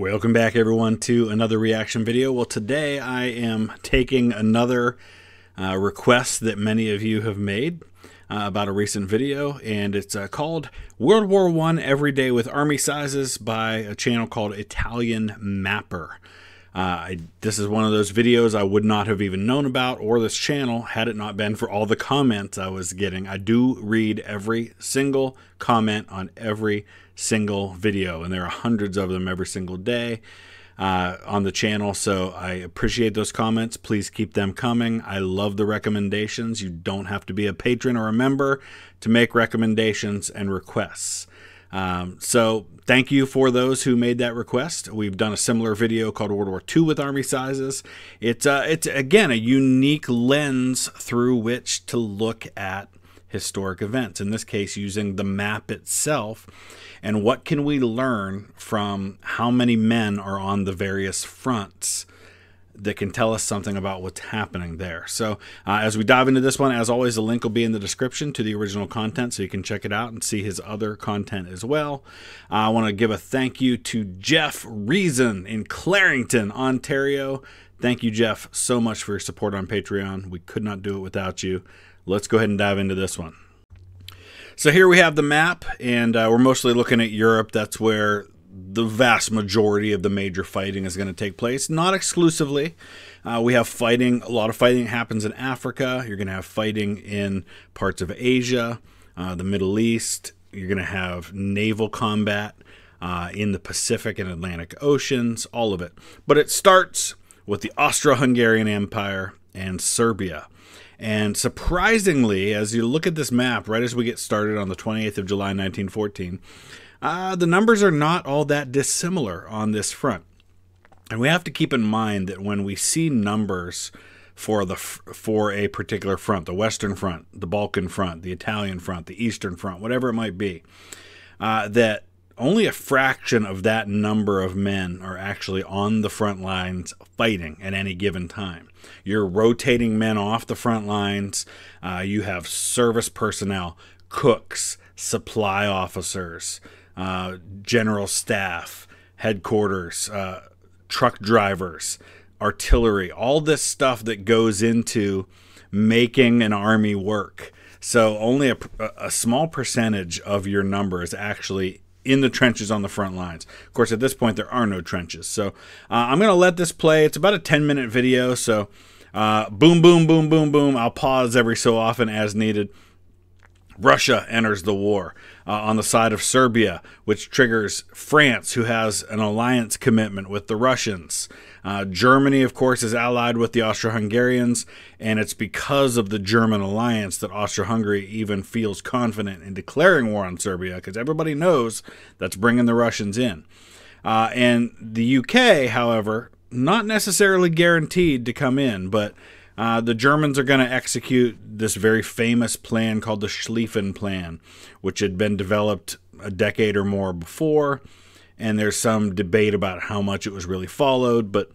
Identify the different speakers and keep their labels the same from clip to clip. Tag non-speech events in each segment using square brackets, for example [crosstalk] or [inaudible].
Speaker 1: Welcome back, everyone, to another reaction video. Well, today I am taking another uh, request that many of you have made uh, about a recent video, and it's uh, called World War One Every Day with Army Sizes by a channel called Italian Mapper. Uh, I, this is one of those videos I would not have even known about or this channel had it not been for all the comments I was getting. I do read every single comment on every single video, and there are hundreds of them every single day. Uh, on the channel. So I appreciate those comments. Please keep them coming. I love the recommendations. You don't have to be a patron or a member to make recommendations and requests. Um, so thank you for those who made that request. We've done a similar video called World War II with army sizes. It's uh, it's again a unique lens through which to look at historic events. In this case, using the map itself. And what can we learn from how many men are on the various fronts that can tell us something about what's happening there. So, uh, as we dive into this one, as always, the link will be in the description to the original content so you can check it out and see his other content as well. Uh, I want to give a thank you to Jeff Reason in Clarington, Ontario. Thank you, Jeff, so much for your support on Patreon. We could not do it without you. Let's go ahead and dive into this one. So here we have the map, and uh, we're mostly looking at Europe. That's where the vast majority of the major fighting is going to take place. Not exclusively. Uh, we have fighting, a lot of fighting happens in Africa. You're going to have fighting in parts of Asia, uh, the Middle East. You're going to have naval combat uh, in the Pacific and Atlantic Oceans, all of it. But it starts with the Austro Hungarian Empire and Serbia. And surprisingly, as you look at this map, right as we get started on the 28th of July 1914, uh, the numbers are not all that dissimilar on this front. And we have to keep in mind that when we see numbers for the for a particular front, the Western Front, the Balkan Front, the Italian Front, the Eastern Front, whatever it might be, uh, that only a fraction of that number of men are actually on the front lines fighting at any given time. You're rotating men off the front lines. Uh, you have service personnel, cooks, supply officers, uh, general staff, headquarters, uh, truck drivers, artillery, all this stuff that goes into making an army work. So only a, a small percentage of your number is actually in the trenches on the front lines. Of course, at this point, there are no trenches. So uh, I'm going to let this play. It's about a 10 minute video. So uh, boom, boom, boom, boom, boom. I'll pause every so often as needed. Russia enters the war uh, on the side of Serbia, which triggers France, who has an alliance commitment with the Russians. Uh, Germany, of course, is allied with the Austro Hungarians, and it's because of the German alliance that Austro Hungary even feels confident in declaring war on Serbia, because everybody knows that's bringing the Russians in. Uh, and the UK, however, not necessarily guaranteed to come in, but uh, the Germans are going to execute this very famous plan called the Schlieffen Plan, which had been developed a decade or more before and there's some debate about how much it was really followed, but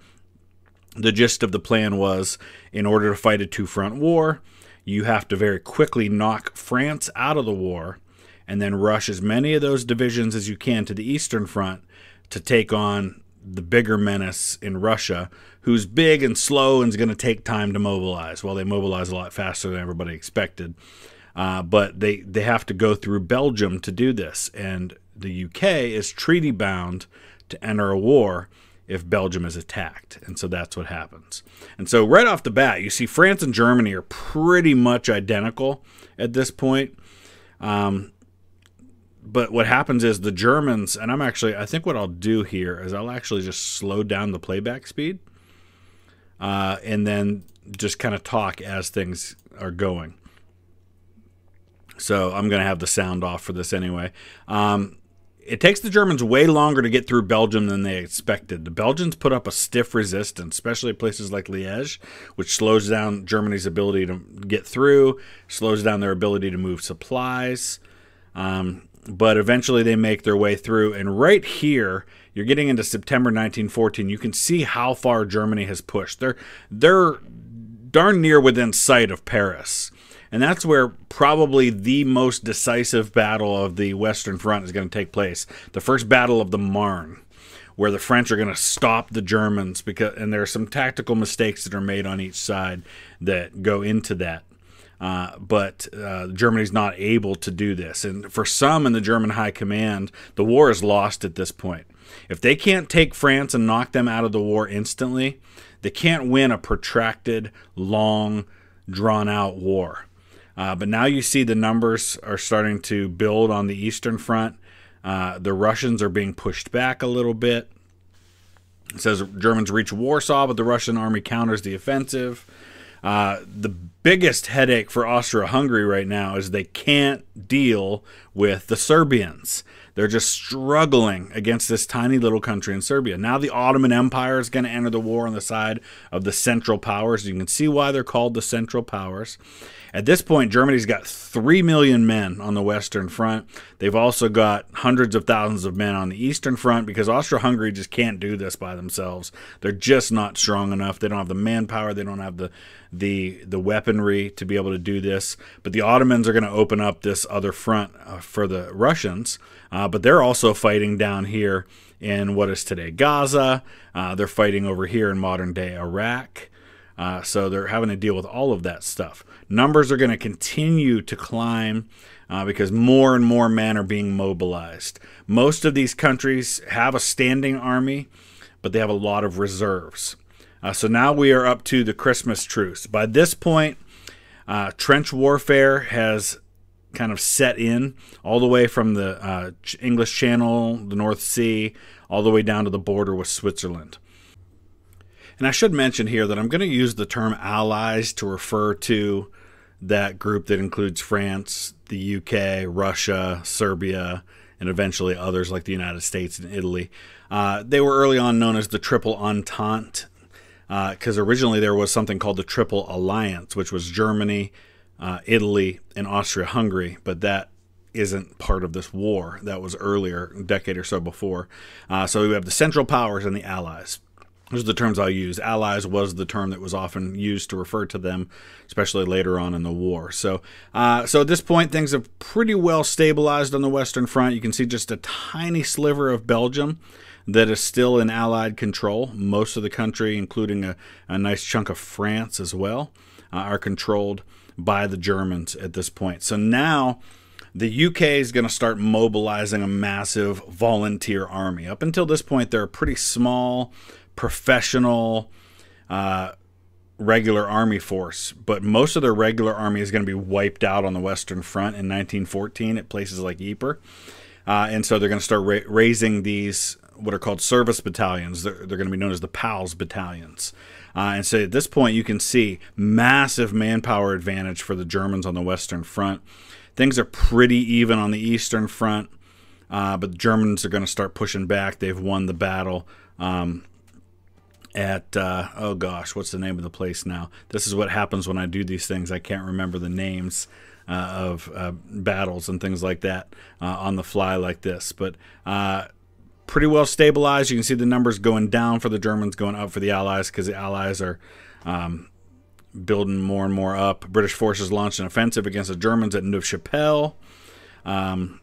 Speaker 1: the gist of the plan was in order to fight a two front war, you have to very quickly knock France out of the war and then rush as many of those divisions as you can to the Eastern Front to take on the bigger menace in Russia, who's big and slow and is going to take time to mobilize. Well, they mobilize a lot faster than everybody expected. Uh, but they, they have to go through Belgium to do this. And the UK is treaty bound to enter a war if Belgium is attacked. And so that's what happens. And so, right off the bat, you see France and Germany are pretty much identical at this point. Um, but what happens is the Germans, and I'm actually, I think what I'll do here is I'll actually just slow down the playback speed uh, and then just kind of talk as things are going. So I'm going to have the sound off for this anyway. Um, it takes the Germans way longer to get through Belgium than they expected. The Belgians put up a stiff resistance, especially places like Liège, which slows down Germany's ability to get through, slows down their ability to move supplies. Um, but eventually they make their way through. And right here, you're getting into September 1914. You can see how far Germany has pushed. They're they're darn near within sight of Paris. And that's where probably the most decisive battle of the Western Front is going to take place. The first battle of the Marne, where the French are going to stop the Germans because and there are some tactical mistakes that are made on each side that go into that. Uh, but uh, Germany's not able to do this, and for some in the German high command, the war is lost at this point. If they can't take France and knock them out of the war instantly, they can't win a protracted, long, drawn out war. Uh, but now you see the numbers are starting to build on the Eastern Front. Uh, the Russians are being pushed back a little bit. It says Germans reach Warsaw, but the Russian army counters the offensive. Uh, the biggest headache for Austria Hungary right now is they can't deal with the Serbians. They're just struggling against this tiny little country in Serbia. Now the Ottoman Empire is going to enter the war on the side of the Central Powers. You can see why they're called the Central Powers. At this point, Germany's got 3 million men on the Western Front. They've also got hundreds of thousands of men on the Eastern Front because Austria Hungary just can't do this by themselves. They're just not strong enough. They don't have the manpower, they don't have the, the, the weaponry to be able to do this. But the Ottomans are going to open up this other front uh, for the Russians. Uh, but they're also fighting down here in what is today Gaza. Uh, they're fighting over here in modern day Iraq. Uh, so they're having to deal with all of that stuff. Numbers are going to continue to climb uh, because more and more men are being mobilized. Most of these countries have a standing army, but they have a lot of reserves. Uh, so now we are up to the Christmas truce. By this point, uh, trench warfare has kind of set in all the way from the uh, English Channel, the North Sea, all the way down to the border with Switzerland. And I should mention here that I'm going to use the term allies to refer to that group that includes France, the UK, Russia, Serbia, and eventually others like the United States and Italy. Uh, they were early on known as the Triple Entente because uh, originally there was something called the Triple Alliance, which was Germany, uh, Italy, and Austria Hungary, but that isn't part of this war. That was earlier, a decade or so before. Uh, so we have the Central Powers and the Allies. Those are the terms I'll use. Allies was the term that was often used to refer to them, especially later on in the war. So, uh, so at this point, things have pretty well stabilized on the Western Front. You can see just a tiny sliver of Belgium that is still in Allied control. Most of the country, including a, a nice chunk of France as well, uh, are controlled by the Germans at this point. So now the UK is going to start mobilizing a massive volunteer army. Up until this point, they're a pretty small professional uh, regular army force, but most of their regular army is going to be wiped out on the Western Front in 1914 at places like Ypres. Uh, and so they're going to start ra- raising these what are called service battalions. They're, they're going to be known as the PALS battalions. Uh, and so at this point, you can see massive manpower advantage for the Germans on the Western Front. Things are pretty even on the Eastern Front, uh, but the Germans are going to start pushing back. They've won the battle. Um, at uh, oh gosh, what's the name of the place now? This is what happens when I do these things. I can't remember the names uh, of uh, battles and things like that uh, on the fly like this, but uh, pretty well stabilized. You can see the numbers going down for the Germans, going up for the Allies because the Allies are. Um, building more and more up. British forces launched an offensive against the Germans at Neuve Chapelle. Um,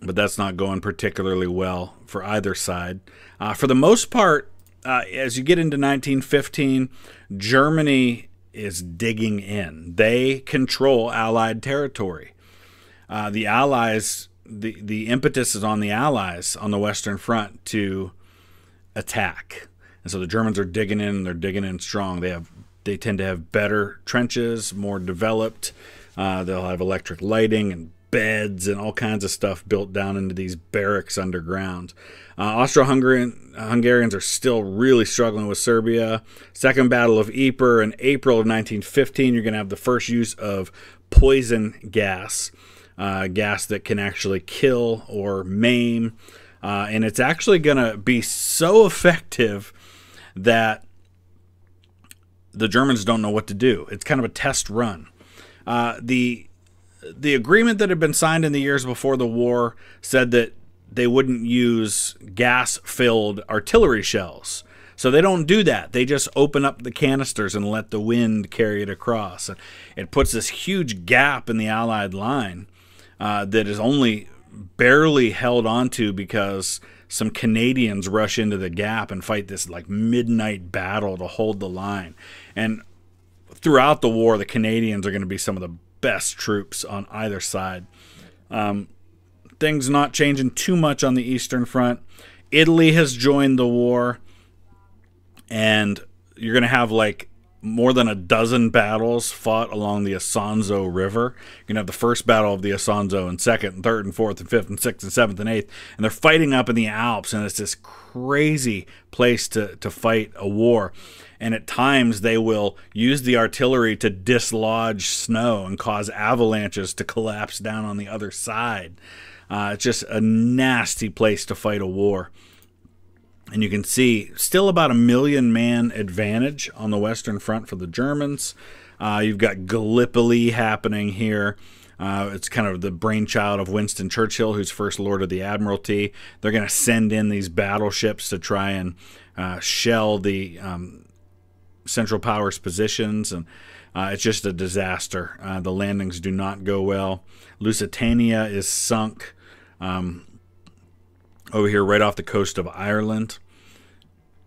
Speaker 1: but that's not going particularly well for either side. Uh, for the most part, uh, as you get into 1915, Germany is digging in. They control Allied territory. Uh, the Allies, the, the impetus is on the Allies on the Western Front to attack. And so the Germans are digging in, they're digging in strong. They have they tend to have better trenches, more developed. Uh, they'll have electric lighting and beds and all kinds of stuff built down into these barracks underground. Uh, Austro-Hungarian Hungarians are still really struggling with Serbia. Second Battle of Ypres in April of 1915. You're going to have the first use of poison gas, uh, gas that can actually kill or maim, uh, and it's actually going to be so effective that the Germans don't know what to do. It's kind of a test run. Uh, the the agreement that had been signed in the years before the war said that they wouldn't use gas filled artillery shells. So they don't do that. They just open up the canisters and let the wind carry it across. It puts this huge gap in the Allied line uh, that is only barely held onto because some Canadians rush into the gap and fight this like midnight battle to hold the line. And throughout the war, the Canadians are going to be some of the best troops on either side. Um, things not changing too much on the Eastern Front. Italy has joined the war, and you're going to have like more than a dozen battles fought along the Isonzo River. You're gonna have the first battle of the Isonzo, and second, and third, and fourth, and fifth, and sixth, and seventh, and eighth, and they're fighting up in the Alps, and it's this crazy place to to fight a war. And at times they will use the artillery to dislodge snow and cause avalanches to collapse down on the other side. Uh, it's just a nasty place to fight a war. And you can see still about a million man advantage on the Western Front for the Germans. Uh, you've got Gallipoli happening here. Uh, it's kind of the brainchild of Winston Churchill, who's first Lord of the Admiralty. They're going to send in these battleships to try and uh, shell the um, Central Powers positions, and uh, it's just a disaster. Uh, the landings do not go well. Lusitania is sunk. Um, over here right off the coast of Ireland,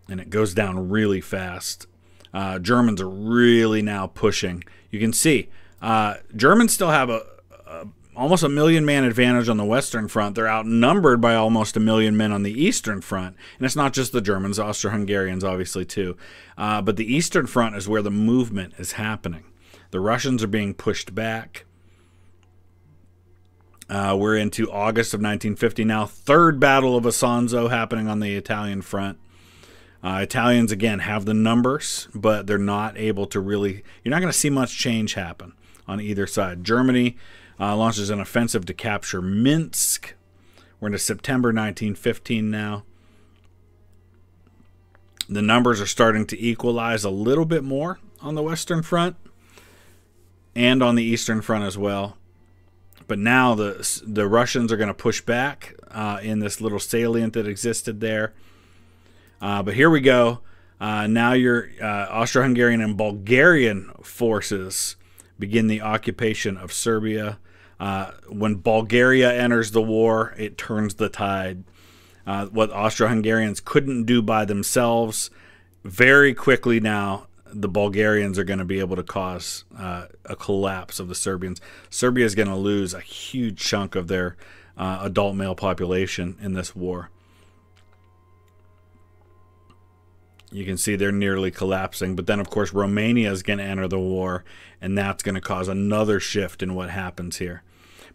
Speaker 1: and it goes down really fast. Uh, Germans are really now pushing. You can see uh, Germans still have a, a, almost a million man advantage on the Western Front. They're outnumbered by almost a million men on the Eastern Front, and it's not just the Germans, Austro-Hungarians obviously too, uh, but the Eastern Front is where the movement is happening. The Russians are being pushed back. Uh, we're into August of 1950 now. Third Battle of Isonzo happening on the Italian front. Uh, Italians, again, have the numbers, but they're not able to really. You're not going to see much change happen on either side. Germany uh, launches an offensive to capture Minsk. We're into September 1915 now. The numbers are starting to equalize a little bit more on the Western Front and on the Eastern Front as well. But now the the Russians are going to push back uh, in this little salient that existed there. Uh, but here we go. Uh, now your uh, Austro-Hungarian and Bulgarian forces begin the occupation of Serbia. Uh, when Bulgaria enters the war, it turns the tide. Uh, what Austro-Hungarians couldn't do by themselves, very quickly now the Bulgarians are going to be able to cause uh, a collapse of the Serbians. Serbia is going to lose a huge chunk of their uh, adult male population in this war. You can see they're nearly collapsing, but then, of course, Romania is going to enter the war, and that's going to cause another shift in what happens here.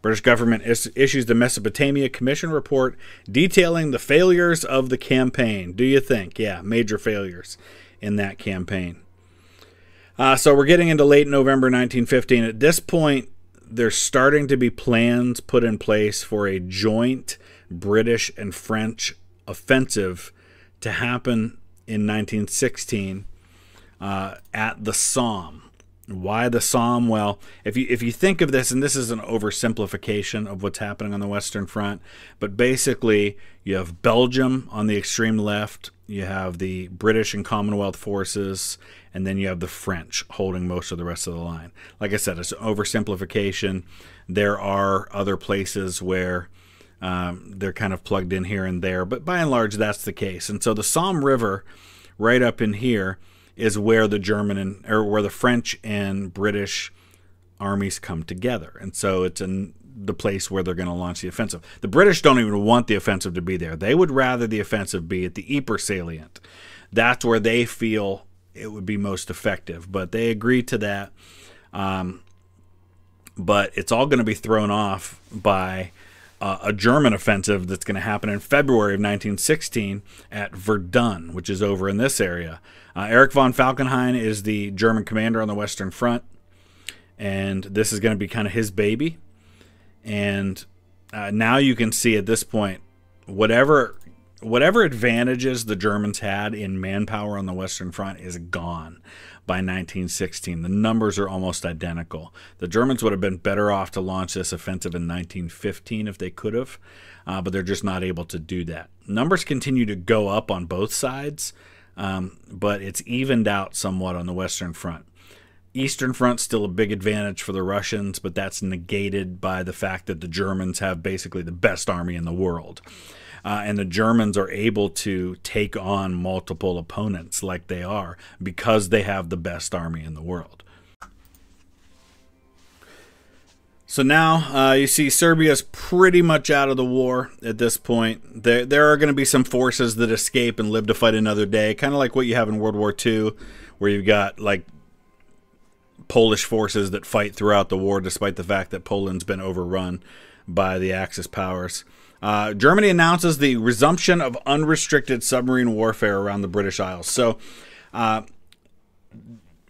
Speaker 1: British government is- issues the Mesopotamia Commission report detailing the failures of the campaign. Do you think? Yeah, major failures in that campaign. Uh, so we're getting into late November 1915. At this point, there's starting to be plans put in place for a joint British and French offensive to happen in 1916 uh, at the Somme. Why the Somme? Well, if you if you think of this, and this is an oversimplification of what's happening on the Western Front, but basically you have Belgium on the extreme left, you have the British and Commonwealth forces, and then you have the French holding most of the rest of the line. Like I said, it's an oversimplification. There are other places where um, they're kind of plugged in here and there, but by and large, that's the case. And so the Somme River, right up in here, is where the German and or where the French and British armies come together, and so it's in the place where they're going to launch the offensive. The British don't even want the offensive to be there; they would rather the offensive be at the Ypres salient. That's where they feel it would be most effective. But they agree to that. Um, but it's all going to be thrown off by uh, a German offensive that's going to happen in February of 1916 at Verdun, which is over in this area. Uh, Erich von Falkenhayn is the German commander on the Western Front, and this is going to be kind of his baby. And uh, now you can see at this point, whatever whatever advantages the Germans had in manpower on the Western Front is gone by 1916. The numbers are almost identical. The Germans would have been better off to launch this offensive in 1915 if they could have, uh, but they're just not able to do that. Numbers continue to go up on both sides, um, but it's evened out somewhat on the Western Front. Eastern Front still a big advantage for the Russians, but that's negated by the fact that the Germans have basically the best army in the world. Uh, and the Germans are able to take on multiple opponents like they are because they have the best army in the world. So now uh, you see Serbia's pretty much out of the war at this point. There, there are going to be some forces that escape and live to fight another day, kind of like what you have in World War II, where you've got like Polish forces that fight throughout the war, despite the fact that Poland's been overrun by the Axis powers. Uh, Germany announces the resumption of unrestricted submarine warfare around the British Isles. So, uh,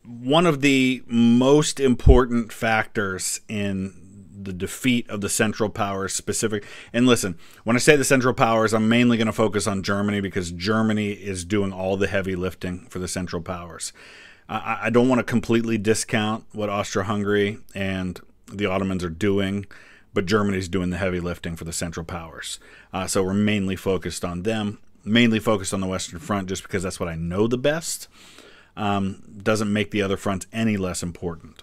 Speaker 1: one of the most important factors in the defeat of the Central Powers specific. And listen, when I say the Central Powers, I'm mainly going to focus on Germany because Germany is doing all the heavy lifting for the Central Powers. I, I don't want to completely discount what Austria-Hungary and the Ottomans are doing, but Germany's doing the heavy lifting for the Central Powers. Uh, so we're mainly focused on them, mainly focused on the Western Front, just because that's what I know the best. Um, doesn't make the other fronts any less important.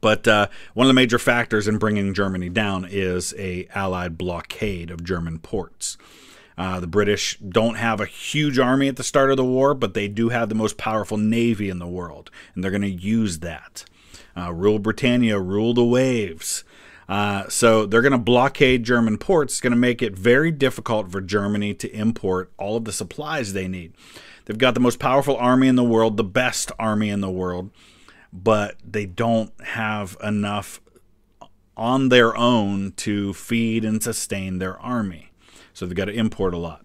Speaker 1: But uh, one of the major factors in bringing Germany down is a Allied blockade of German ports. Uh, the British don't have a huge army at the start of the war, but they do have the most powerful navy in the world, and they're going to use that. Uh, rule Britannia, rule the waves. Uh, so they're going to blockade German ports. It's going to make it very difficult for Germany to import all of the supplies they need. They've got the most powerful army in the world, the best army in the world but they don't have enough on their own to feed and sustain their army. So they've got to import a lot.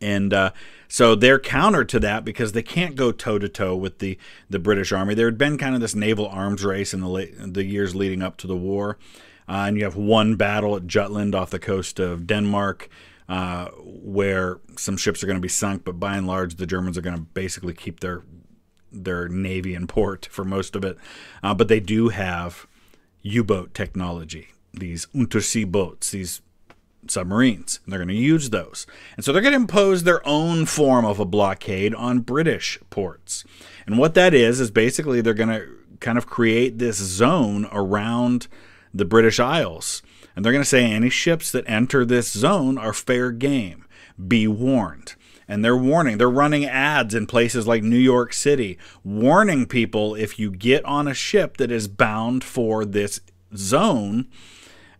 Speaker 1: And uh, so they're counter to that because they can't go toe to toe with the, the British Army. There had been kind of this naval arms race in the, late, the years leading up to the war. Uh, and you have one battle at Jutland off the coast of Denmark uh, where some ships are going to be sunk, but by and large, the Germans are going to basically keep their their navy in port for most of it. Uh, but they do have U-boat technology, these untersea boats, these submarines. And they're going to use those. And so they're going to impose their own form of a blockade on British ports. And what that is, is basically they're going to kind of create this zone around the British Isles. And they're going to say any ships that enter this zone are fair game. Be warned and they're warning they're running ads in places like New York City warning people if you get on a ship that is bound for this zone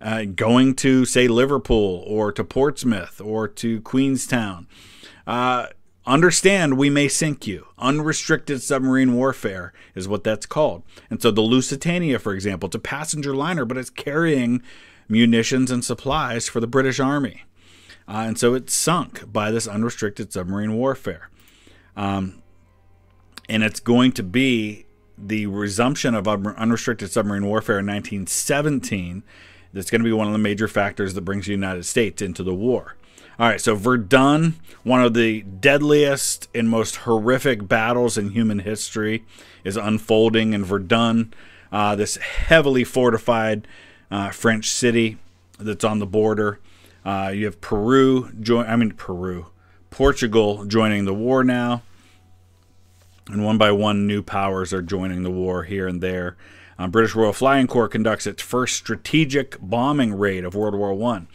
Speaker 1: uh, going to say Liverpool or to Portsmouth or to Queenstown. Uh, understand we may sink you. Unrestricted submarine warfare is what that's called. And so the Lusitania for example it's a passenger liner but it's carrying munitions and supplies for the British Army. Uh, and so it's sunk by this unrestricted submarine warfare. Um, and it's going to be the resumption of unrestricted submarine warfare in 1917 that's going to be one of the major factors that brings the United States into the war. All right, so Verdun, one of the deadliest and most horrific battles in human history, is unfolding in Verdun, uh, this heavily fortified uh, French city that's on the border. Uh, you have Peru join. I mean Peru, Portugal joining the war now, and one by one new powers are joining the war here and there. Um, British Royal Flying Corps conducts its first strategic bombing raid of World War One.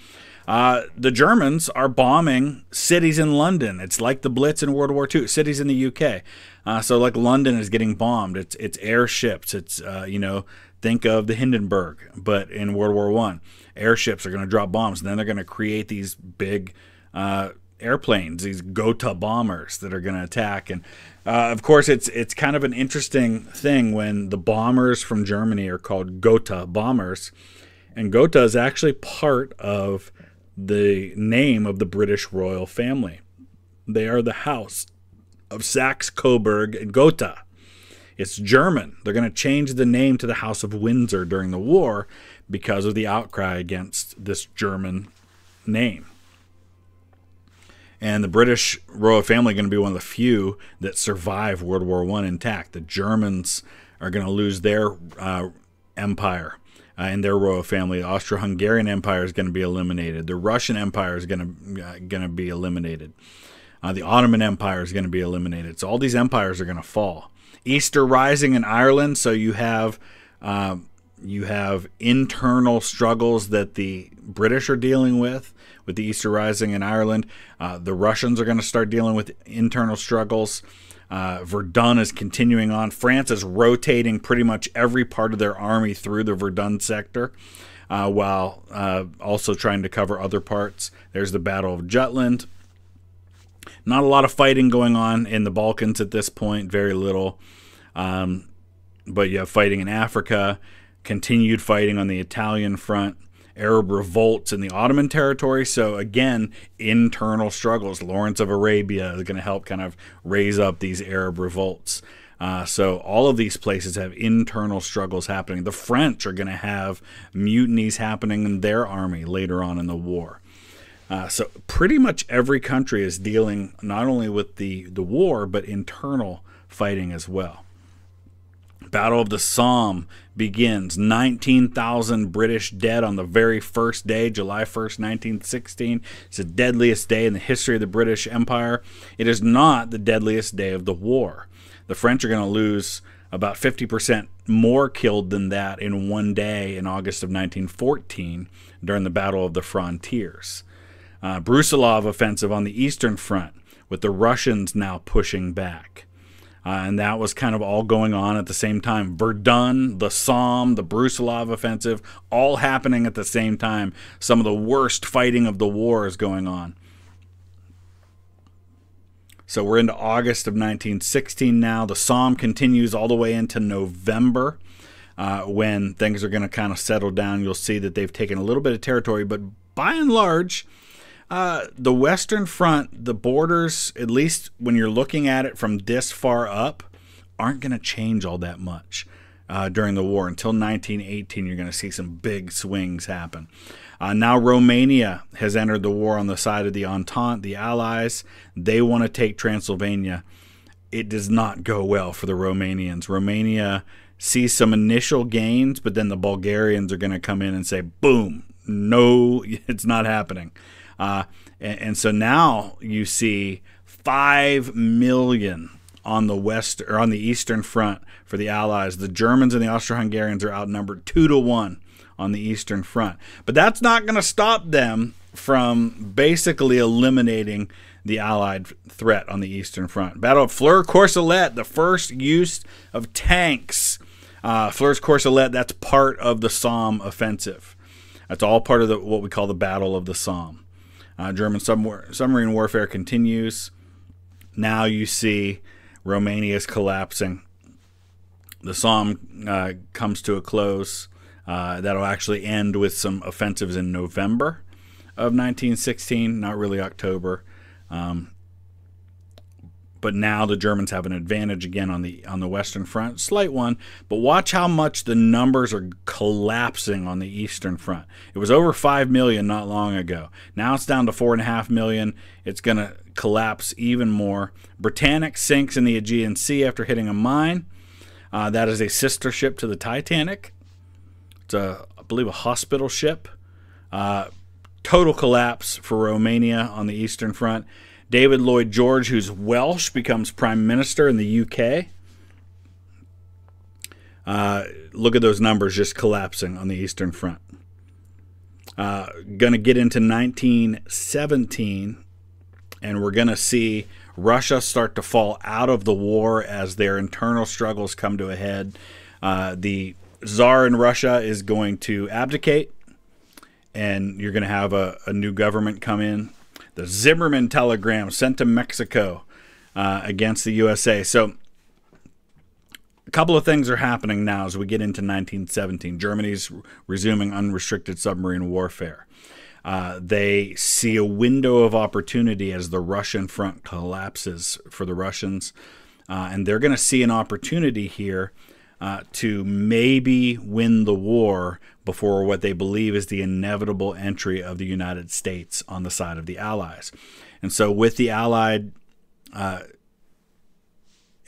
Speaker 1: Uh, the Germans are bombing cities in London. It's like the Blitz in World War II. Cities in the UK. Uh, so like London is getting bombed. It's it's airships. It's uh, you know think of the Hindenburg, but in World War One airships are going to drop bombs, and then they're going to create these big uh, airplanes, these Gotha bombers that are going to attack. And uh, of course, it's it's kind of an interesting thing when the bombers from Germany are called Gotha bombers, and Gotha is actually part of the name of the British royal family. They are the house of Saxe Coburg and Gotha. It's German. They're going to change the name to the House of Windsor during the war because of the outcry against this German name. And the British royal family are going to be one of the few that survive World War One intact. The Germans are going to lose their uh, empire uh, and their royal family. The Austro-Hungarian Empire is going to be eliminated. The Russian Empire is going to uh, going to be eliminated. Uh, the Ottoman Empire is going to be eliminated. So all these empires are going to fall. Easter Rising in Ireland. So you have uh, you have internal struggles that the British are dealing with, with the Easter Rising in Ireland. Uh, the Russians are going to start dealing with internal struggles. Uh, Verdun is continuing on. France is rotating pretty much every part of their army through the Verdun sector, uh, while uh, also trying to cover other parts. There's the Battle of Jutland. Not a lot of fighting going on in the Balkans at this point, very little. Um, but you have fighting in Africa, continued fighting on the Italian front. Arab revolts in the Ottoman territory. So again, internal struggles. Lawrence of Arabia is going to help kind of raise up these Arab revolts. Uh, so all of these places have internal struggles happening. The French are going to have mutinies happening in their army later on in the war. Uh, so pretty much every country is dealing not only with the, the war but internal fighting as well. Battle of the Somme begins. 19,000 British dead on the very first day, July 1st, 1916. It's the deadliest day in the history of the British Empire. It is not the deadliest day of the war. The French are going to lose about 50% more killed than that in one day in August of 1914 during the Battle of the Frontiers. Uh, Brusilov offensive on the Eastern Front, with the Russians now pushing back. Uh, and that was kind of all going on at the same time. Verdun, the Somme, the Brusilov offensive, all happening at the same time. Some of the worst fighting of the war is going on. So we're into August of 1916 now. The Somme continues all the way into November. Uh, when things are going to kind of settle down, you'll see that they've taken a little bit of territory, but by and large, uh, the Western Front, the borders, at least when you're looking at it from this far up, aren't going to change all that much uh, during the war. Until 1918, you're going to see some big swings happen. Uh, now, Romania has entered the war on the side of the Entente, the Allies. They want to take Transylvania. It does not go well for the Romanians. Romania sees some initial gains, but then the Bulgarians are going to come in and say, boom, no, [laughs] it's not happening. Uh, and, and so now you see five million on the west or on the eastern front for the Allies. The Germans and the Austro-Hungarians are outnumbered two to one on the eastern front, but that's not going to stop them from basically eliminating the Allied threat on the eastern front. Battle of Flers-Courcelette, the first use of tanks. Uh, Flers-Courcelette, that's part of the Somme offensive. That's all part of the, what we call the Battle of the Somme. Uh, German submarine warfare continues. Now you see Romania is collapsing. The Somme uh, comes to a close. Uh, that'll actually end with some offensives in November of 1916, not really October. Um, but now the Germans have an advantage again on the on the western front, slight one. But watch how much the numbers are collapsing on the eastern front. It was over five million not long ago. Now it's down to four and a half million. It's going to collapse even more. Britannic sinks in the Aegean Sea after hitting a mine. Uh, that is a sister ship to the Titanic. It's a, I believe, a hospital ship. Uh, total collapse for Romania on the eastern front. David Lloyd George, who's Welsh, becomes prime minister in the UK. Uh, look at those numbers just collapsing on the Eastern Front. Uh, going to get into 1917, and we're going to see Russia start to fall out of the war as their internal struggles come to a head. Uh, the czar in Russia is going to abdicate, and you're going to have a, a new government come in the Zimmerman telegram sent to Mexico uh, against the USA. So, a couple of things are happening now as we get into 1917. Germany's resuming unrestricted submarine warfare. Uh, they see a window of opportunity as the Russian front collapses for the Russians, uh, and they're going to see an opportunity here uh, to maybe win the war before what they believe is the inevitable entry of the United States on the side of the Allies. And so, with the Allied uh,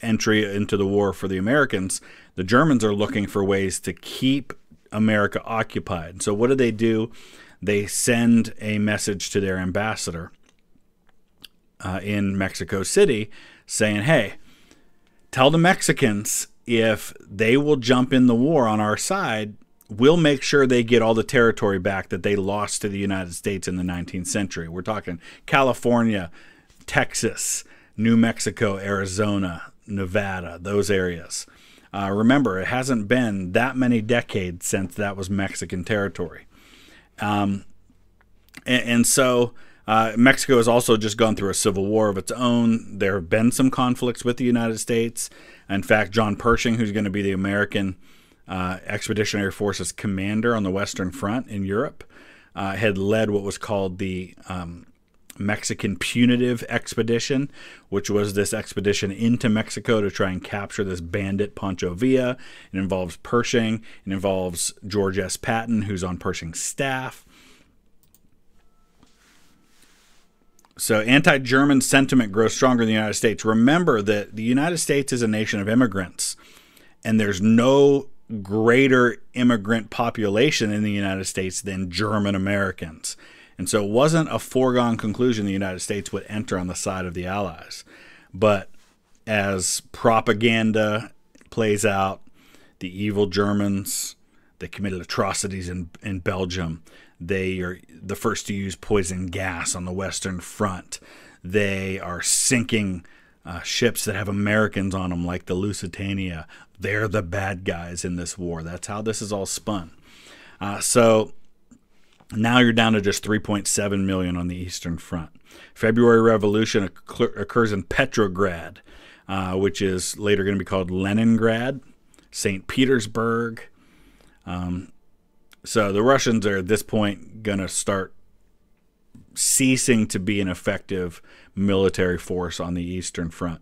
Speaker 1: entry into the war for the Americans, the Germans are looking for ways to keep America occupied. So, what do they do? They send a message to their ambassador uh, in Mexico City saying, hey, tell the Mexicans if they will jump in the war on our side, we'll make sure they get all the territory back that they lost to the United States in the 19th century. We're talking California, Texas, New Mexico, Arizona, Nevada, those areas. Uh, remember, it hasn't been that many decades since that was Mexican territory. Um, and, and, so uh, Mexico has also just gone through a civil war of its own. There have been some conflicts with the United States. In fact, John Pershing, who's going to be the American uh, Expeditionary Forces commander on the Western Front in Europe, uh, had led what was called the um, Mexican Punitive Expedition, which was this expedition into Mexico to try and capture this bandit Pancho Villa. It involves Pershing, it involves George S. Patton, who's on Pershing's staff. So, anti German sentiment grows stronger in the United States. Remember that the United States is a nation of immigrants, and there's no greater immigrant population in the United States than German Americans. And so it wasn't a foregone conclusion the United States would enter on the side of the Allies. But as propaganda plays out, the evil Germans, they committed atrocities in, in Belgium. They are the first to use poison gas on the Western Front. They are sinking uh, ships that have Americans on them, like the Lusitania. They're the bad guys in this war. That's how this is all spun. Uh, so now you're down to just 3.7 million on the Eastern Front. February Revolution occurs in Petrograd, uh, which is later going to be called Leningrad, St. Petersburg. Um, so the Russians are at this point going to start ceasing to be an effective military force on the Eastern Front.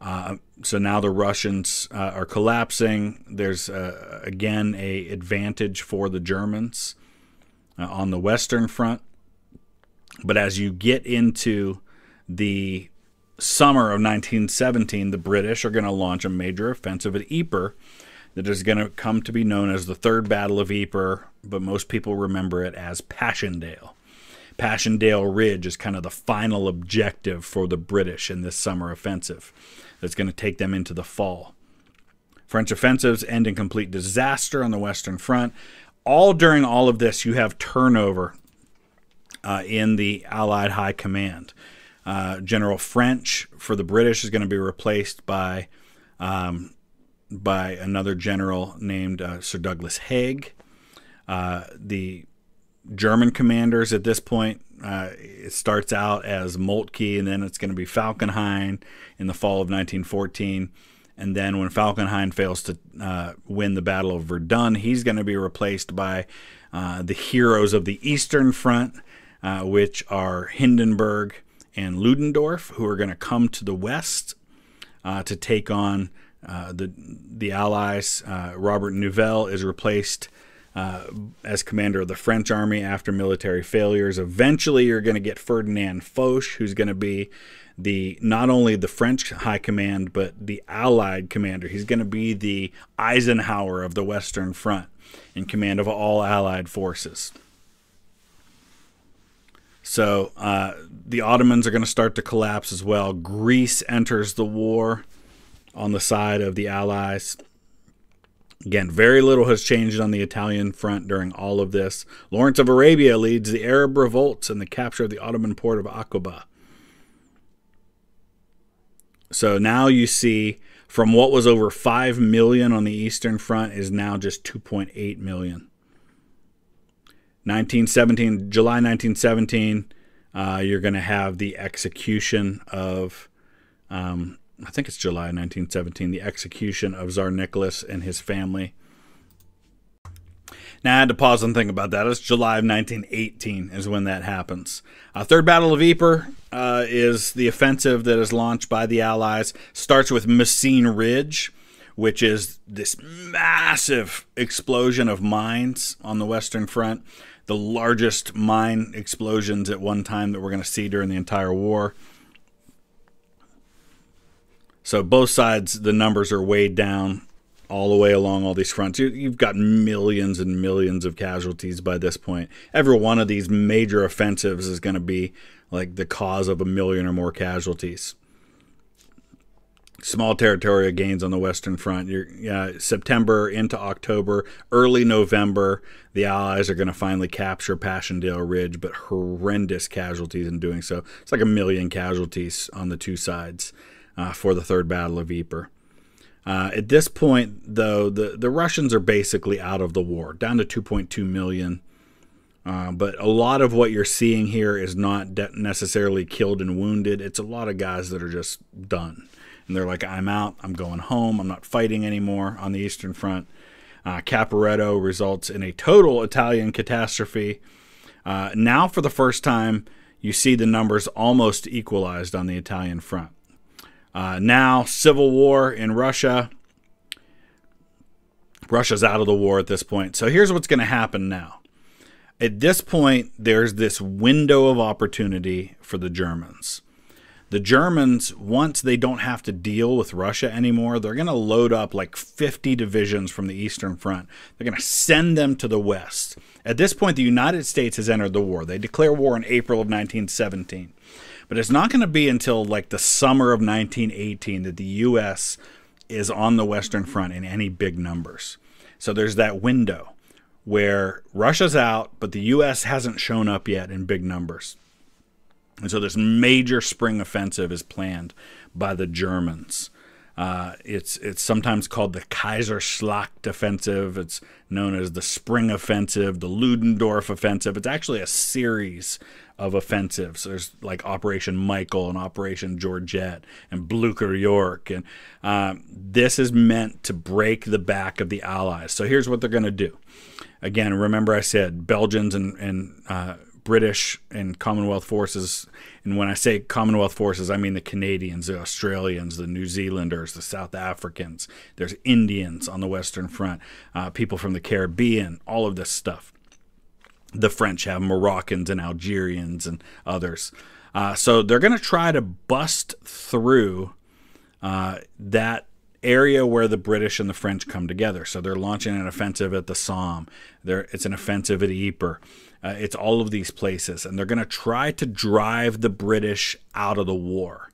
Speaker 1: Uh, so now the Russians uh, are collapsing. There's uh, again a advantage for the Germans uh, on the Western Front. But as you get into the summer of 1917, the British are going to launch a major offensive at Ypres that is going to come to be known as the Third Battle of Ypres, but most people remember it as Passchendaele. Passchendaele Ridge is kind of the final objective for the British in this summer offensive that's going to take them into the fall. French offensives end in complete disaster on the Western Front all during all of this, you have turnover uh, in the Allied High Command. Uh, General French for the British is going to be replaced by um, by another general named uh, Sir Douglas Haig. Uh, the German commanders at this point uh, it starts out as Moltke, and then it's going to be Falkenhayn in the fall of 1914. And then when Falkenhayn fails to uh, win the Battle of Verdun, he's going to be replaced by uh, the heroes of the Eastern Front, uh, which are Hindenburg and Ludendorff, who are going to come to the west to take on uh, the the Allies. Uh, Robert Nivelle is replaced. as commander of the French army after military failures. Eventually, you're going to get Ferdinand Foch, who's going to be the not only the French high command but the Allied commander. He's going to be the Eisenhower of the Western Front in command of all Allied forces. So uh, the Ottomans are going to start to collapse as well. Greece enters the war on the side of the Allies. Again, very little has changed on the Italian front during all of this. Lawrence of Arabia leads the Arab revolts and the capture of the Ottoman port of Aqaba. So now you see from what was over 5 million on the Eastern Front is now just 2.8 million. 1917, July 1917, uh, you're going to have the execution of, um, I think it's July 1917, the execution of Tsar Nicholas and his family. Now, I had to pause and think about that. It's July of 1918 is when that happens. Uh, Third Battle of Ypres uh, is the offensive that is launched by the Allies. Starts with Messines Ridge, which is this massive explosion of mines on the Western Front. The largest mine explosions at one time that we're going to see during the entire war. So both sides, the numbers are weighed down all the way along all these fronts. You, have got millions and millions of casualties by this point. Every one of these major offensives is going to be like the cause of a million or more casualties. small territorial gains on the Western Front. You're, September into October, early November, the Allies are going to finally capture Passchendaele Ridge, but horrendous casualties in doing so. It's like a million casualties on the two sides uh, for the Third Battle of Ypres. Uh, at this point, though, the, the Russians are basically out of the war, down to 2.2 million. Uh, but a lot of what you're seeing here is not necessarily killed and wounded. It's a lot of guys that are just done and they're like, I'm out, I'm going home, I'm not fighting anymore on the Eastern Front. Uh, Caporetto results in a total Italian catastrophe. Uh, now, for the first time, you see the numbers almost equalized on the Italian front. Uh, now, civil war in Russia. Russia's out of the war at this point. So here's what's going to happen now. At this point, there's this window of opportunity for the Germans the Germans, once they don't have to deal with Russia anymore, they're going to load up like 50 divisions from the Eastern Front. They're going to send them to the West. At this point, the United States has entered the war. They declare war in April of 1917. But it's not going to be until like the summer of 1918 that the U.S. is on the Western Front in any big numbers. So there's that window where Russia's out, but the U.S. hasn't shown up yet in big numbers. And so this major spring offensive is planned by the Germans. Uh, it's it's sometimes called the Kaiserschlacht offensive. It's known as the Spring Offensive, the Ludendorff Offensive. It's actually a series of offensives. There's like Operation Michael and Operation Georgette and Blucher Yorck, and um, this is meant to break the back of the Allies. So here's what they're going to do. Again, remember I said Belgians and, and uh, British and Commonwealth forces. And when I say Commonwealth forces, I mean the Canadians, the Australians, the New Zealanders, the South Africans. There's Indians on the Western Front, uh, people from the Caribbean, all of this stuff. The French have Moroccans and Algerians and others. Uh, so they're going to try to bust through uh, that area where the British and the French come together. So they're launching an offensive at the Somme. There, it's an offensive at Ypres. Uh, it's all of these places, and they're going to try to drive the British out of the war.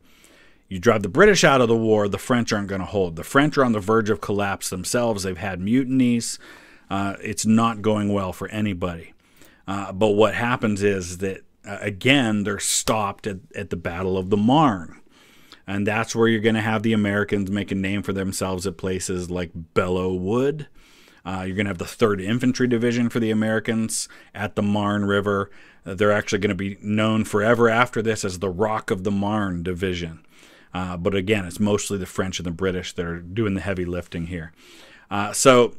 Speaker 1: You drive the British out of the war, the French aren't going to hold. The French are on the verge of collapse themselves. They've had mutinies. Uh, it's not going well for anybody. Uh, but what happens is that, uh, again, they're stopped at, at the Battle of the Marne. And that's where you're going to have the Americans make a name for themselves at places like Belleau Wood uh, you're going to have the 3rd Infantry Division for the Americans at the Marne River. Uh, they're actually going to be known forever after this as the Rock of the Marne Division. Uh, but again, it's mostly the French and the British that are doing the heavy lifting here. Uh, so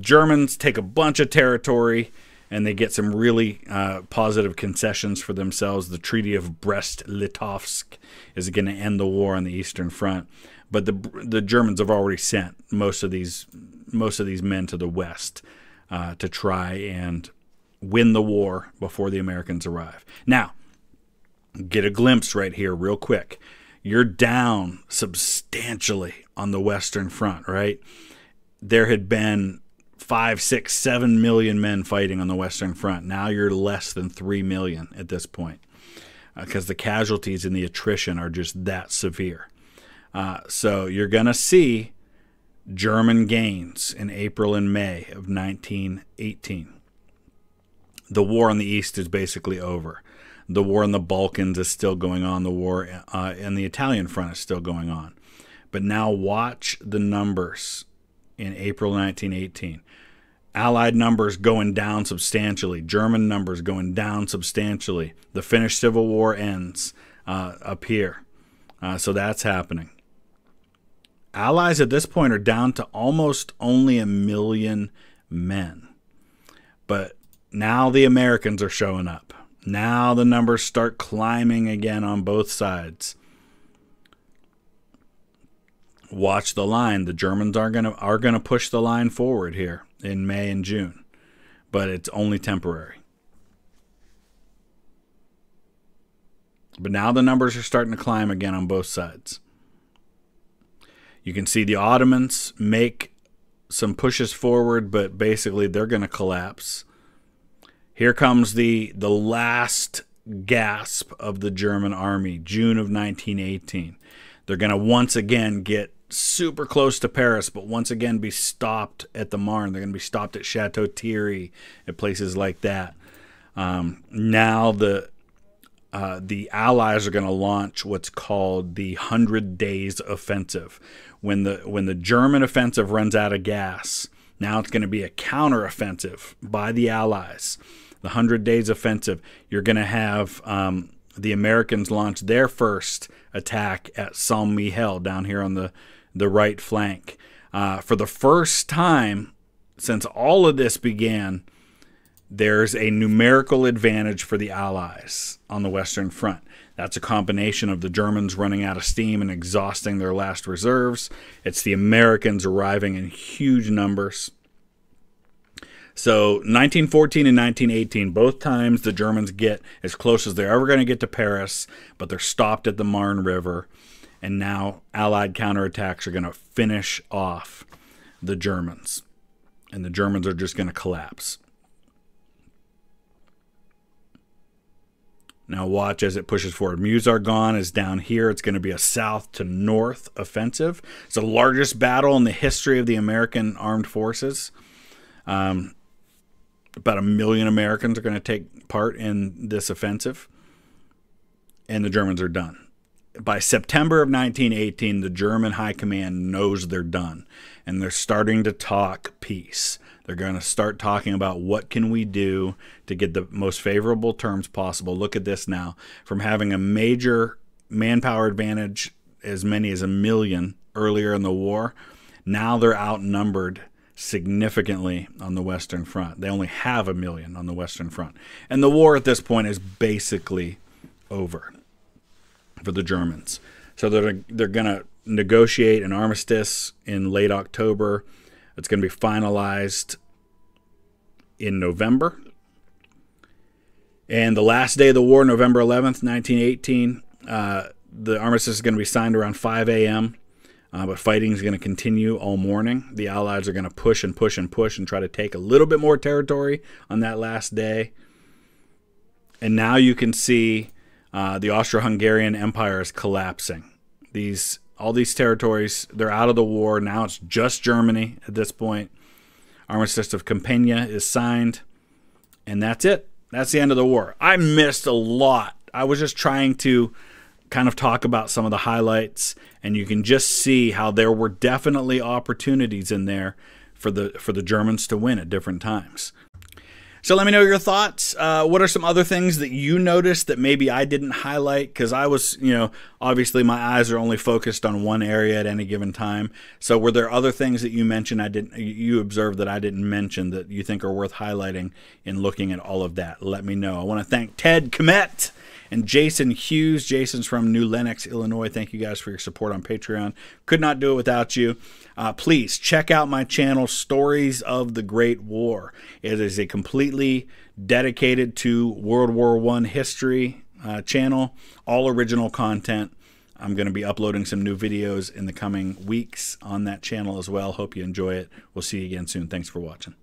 Speaker 1: Germans take a bunch of territory and they get some really uh, positive concessions for themselves. The Treaty of Brest-Litovsk is going to end the war on the Eastern Front, but the the Germans have already sent most of these most of these men to the west uh, to try and win the war before the Americans arrive. Now, get a glimpse right here, real quick. You're down substantially on the Western Front, right? There had been five, six, seven million men fighting on the Western Front. Now you're less than three million at this point because uh, the casualties and the attrition are just that severe. Uh, so you're going to see German gains in April and May of 1918. The war in the East is basically over. The war in the Balkans is still going on. The war uh, in the Italian front is still going on. But now watch the numbers in April 1918. Allied numbers going down substantially. German numbers going down substantially. The Finnish Civil War ends uh, up here. Uh, so that's happening. Allies at this point are down to almost only a million men. But now the Americans are showing up. Now the numbers start climbing again on both sides. Watch the line. The Germans are gonna are gonna push the line forward here in May and June, but it's only temporary. But now the numbers are starting to climb again on both sides. You can see the Ottomans make some pushes forward, but basically they're going to collapse. Here comes the the last gasp of the German army, June of 1918. They're going to once again get super close to Paris, but once again be stopped at the Marne. They're going to be stopped at Chateau Thierry, at places like that. Um, now the uh, the Allies are going to launch what's called the Hundred Days Offensive. When the when the German offensive runs out of gas, now it's going to be a counteroffensive by the Allies. The Hundred Days Offensive. You're going to have um, the Americans launch their first attack at Saint Mihiel down here on the the right flank. Uh, for the first time since all of this began, there's a numerical advantage for the Allies on the Western Front. That's a combination of the Germans running out of steam and exhausting their last reserves. It's the Americans arriving in huge numbers. So 1914 and 1918, both times the Germans get as close as they're ever going to get to Paris, but they're stopped at the Marne River. And now Allied counterattacks are going to finish off the Germans. And the Germans are just going to collapse. Now watch as it pushes forward. Meuse-Argonne is down here. It's going to be a south to north offensive. It's the largest battle in the history of the American armed forces. Um, about a million Americans are going to take part in this offensive, and the Germans are done. By September of 1918, the German high command knows they're done, and they're starting to talk peace. They're going to start talking about what can we do to get the most favorable terms possible. Look at this now. From having a major manpower advantage, as many as a million earlier in the war, now they're outnumbered significantly on the Western Front. They only have a million on the Western Front. And the war at this point is basically over for the Germans. So they're, they're going to negotiate an armistice in late October it's going to be finalized in November. And the last day of the war, November 11th, 1918, uh, the armistice is going to be signed around 5 a.m. Uh, but fighting is going to continue all morning. The Allies are going to push and push and push and try to take a little bit more territory on that last day. And now you can see uh, the Austro-Hungarian Empire is collapsing. These all these territories, they're out of the war. Now it's just Germany at this point. Armistice of Compiègne is signed, and that's it. That's the end of the war. I missed a lot. I was just trying to kind of talk about some of the highlights, and you can just see how there were definitely opportunities in there for the for the Germans to win at different times. So let me know your thoughts. Uh, what are some other things that you noticed that maybe I didn't highlight? Because I was, you know, obviously my eyes are only focused on one area at any given time. So were there other things that you mentioned I didn't, you observed that I didn't mention that you think are worth highlighting in looking at all of that? Let me know. I want to thank Ted Komet and Jason Hughes. Jason's from New Lenox, Illinois. Thank you guys for your support on Patreon. Could not do it without you. Uh, please check out my channel, Stories of the Great War. It is a completely dedicated to World War One history uh, channel, all original content. I'm going to be uploading some new videos in the coming weeks on that channel as well. Hope you enjoy it. We'll see you again soon. Thanks for watching.